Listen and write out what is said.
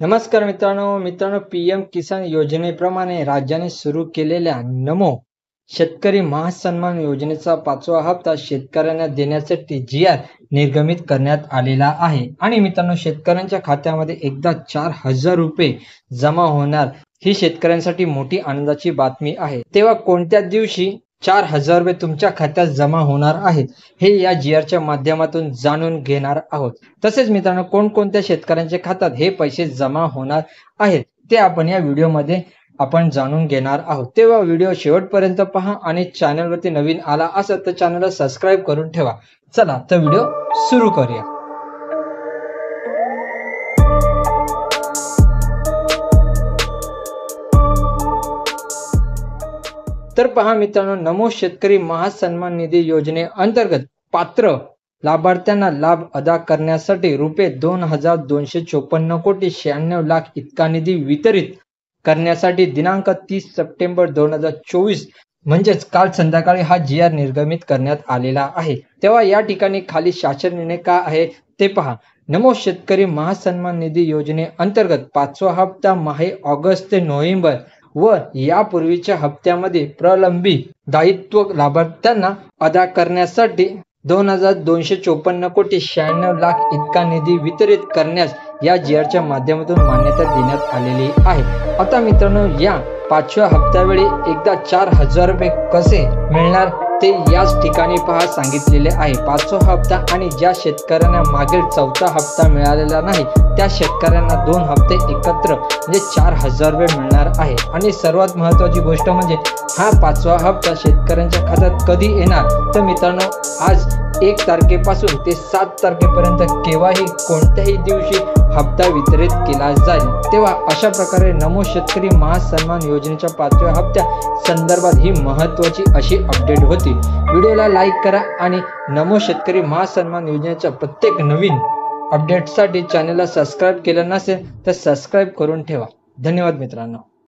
नमस्कार मित्रांनो मित्रांनो पी एम किसान योजनेप्रमाणे राज्याने सुरू केलेल्या नमो शेतकरी महासन्मान योजनेचा पाचवा हप्ता शेतकऱ्यांना देण्यासाठी जी आर निर्गमित करण्यात आलेला आहे. आणि मित्रांनो शेतकऱ्यांच्या खात्यामध्ये एकदा चार हजार रुपये जमा होणार ही शेतकऱ्यांसाठी मोठी आनंदाची बातमी आहे. तेव्हा कोणत्या दिवशी चार हजार रुपये तुमच्या खात्यात जमा होणार आहेत हे या जी च्या माध्यमातून जाणून घेणार आहोत. तसेच मित्रांनो कोणकोणत्या शेतकऱ्यांच्या खात्यात हे पैसे जमा होणार आहेत ते आपण या व्हिडिओमध्ये आपण जाणून घेणार आहोत. तेव्हा व्हिडिओ शेवटपर्यंत पहा आणि चॅनलवरती नवीन आला असेल तर चॅनलला सबस्क्राईब करून ठेवा. चला तर व्हिडिओ सुरू करूया. तर पहा मित्रांनो नमो शेतकरी महासन्मान निधी योजने अंतर्गत पात्र लाभार्थ्यांना लाभ अदा करण्यासाठी रुपये दोन हजार दोनशे चोपन्न कोटी शहाण्णव लाख इतका निधी वितरित करण्यासाठी दिनांक तीस सप्टेंबर दोन हजार चोवीस म्हणजेच काल संध्याकाळी हा जी आर निर्गमित करण्यात आलेला आहे. तेव्हा या ठिकाणी खाली शासन निर्णय का आहे ते पहा. नमो शेतकरी महासन्मान निधी योजने अंतर्गत पाचवा हप्ता माहे ऑगस्ट ते नोव्हेंबर व यापूर्वीच्या हप्त्यामध्ये प्रलंबित दायित्व लाभार्थ्यांना अदा करण्यासाठी दोन हजार दोनशे चोपन्न कोटी शहाण्णव लाख इतका निधी वितरित करण्यास या जीआरच्या माध्यमातून मान्यता देण्यात आलेली आहे. आता मित्रांनो या पाचव्या हप्त्यावेळी एकदा चार हजार रुपये कसे मिळणार ते याच ठिकाणी पहा सांगितलेले आहे. पाचवा हप्ता आणि ज्या शेतकऱ्यांना मागील चौथा हप्ता मिळालेला नाही त्या शेतकऱ्यांना दोन हप्ते एकत्र म्हणजे चार हजार रुपये मिळणार आहे. आणि सर्वात महत्वाची गोष्ट म्हणजे हा पाचवा हप्ता शेतकऱ्यांच्या खात्यात कधी येणार? तर मित्रांनो आज एक तारखेपासून ते सात तारखेपर्यंत केव्हाही कोणत्याही दिवशी हप्ता वितरित केला जाईल. तेव्हा अशा प्रकारे नमो शेतकरी महासन्मान योजनेच्या पाचव्या हप्त्या संदर्भात ही महत्वाची अशी अपडेट होती. व्हिडिओला लाईक करा आणि नमो शेतकरी महासन्मान योजनेच्या प्रत्येक नवीन अपडेटसाठी चॅनलला सबस्क्राईब केलं नसेल तर सबस्क्राईब करून ठेवा. धन्यवाद मित्रांनो.